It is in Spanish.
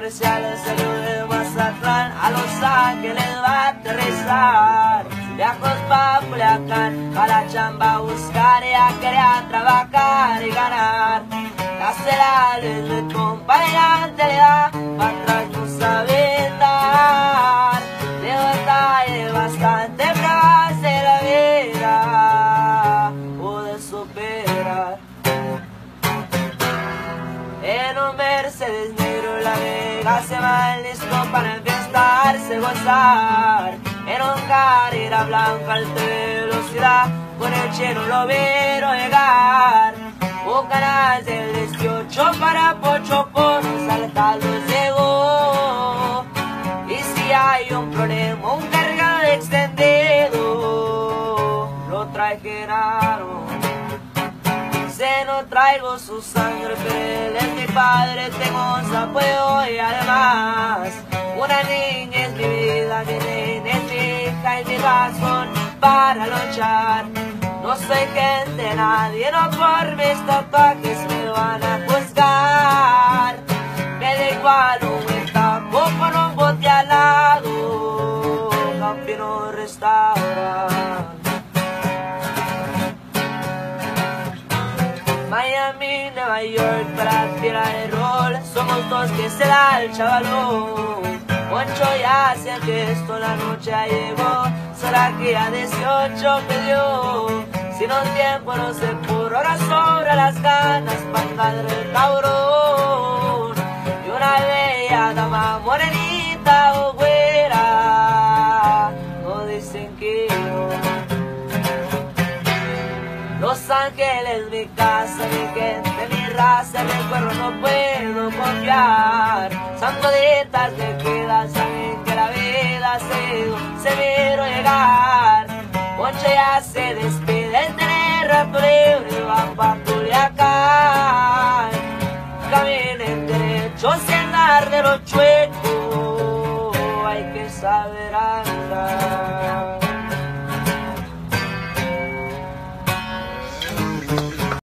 comercial salió de Mazatlán a Los Ángeles va a aterrizar. Viajos pa' Culiacán, a la chamba a buscar, ella quería trabajar y ganar. Cacerales de compañía le da, para atrás no sabe andar. De bastante bravas de la vida, pude superar. En un Mercedes negro la Vega se va listo para enfiestarse, gozar. En un carrera blanca alta velocidad, con el chino lo vieron llegar. Un canal del 18 para Pocho por saltado llegó. Y si hay un problema, un cargador extendido, lo trajeron. Se no traigo su sangre, pero es mi padre, tengo apoyo y además una niña es mi vida, mi reina es mi hija y mi razón para luchar. No soy gente, nadie, no por mis tatuajes Miami, Nueva York para tirar el rol. Somos dos que se da el chavalón Poncho ya hace gesto, la noche llegó. Será que a 18 me dio. Si no tiempo no se pudo, ahora sobra las ganas para el cabrón. Y una bella dama morenita los Ángeles, mi casa, mi gente, mi raza, mi cuerpo no puedo confiar. Santuditas me quedan, saben que la vida se, se vieron llegar. Ponche ya se despide, tener rato libre, van pa' Culiacán. Caminen derecho sin andar de los chuecos, hay que saber andar.